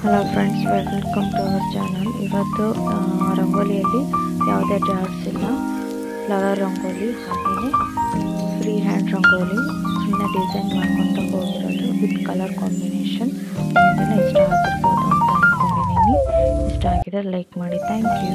Hello friends welcome to our channel ಇವತ್ತು ರಂಗೋಲಿಯಲ್ಲಿ ಯಾವುದೇ ಜಾರ್ಸ್ ಇಲ್ಲ. ಫ್ಲವರ್ ರಂಗೋಲಿ, ಹಾಗೆಯೇ ಫ್ರೀ ಹ್ಯಾಂಡ್ ರಂಗೋಲಿ ಇನ್ನು ಡಿಸೈನ್ ಮಾಡ್ಕೊತ ಹೋಗಿರೋದು ವಿತ್ ಕಲರ್ ಕಾಂಬಿನೇಷನ್ ನಿಮಗೆಲ್ಲ ಇಷ್ಟ ಆಗಿರ್ಬೋದು ಅಂತ ಅಂದ್ಕೊಂಡಿದ್ದೀನಿ ಇಷ್ಟ ಆಗಿದ್ರೆ ಲೈಕ್ ಮಾಡಿ ಥ್ಯಾಂಕ್ ಯು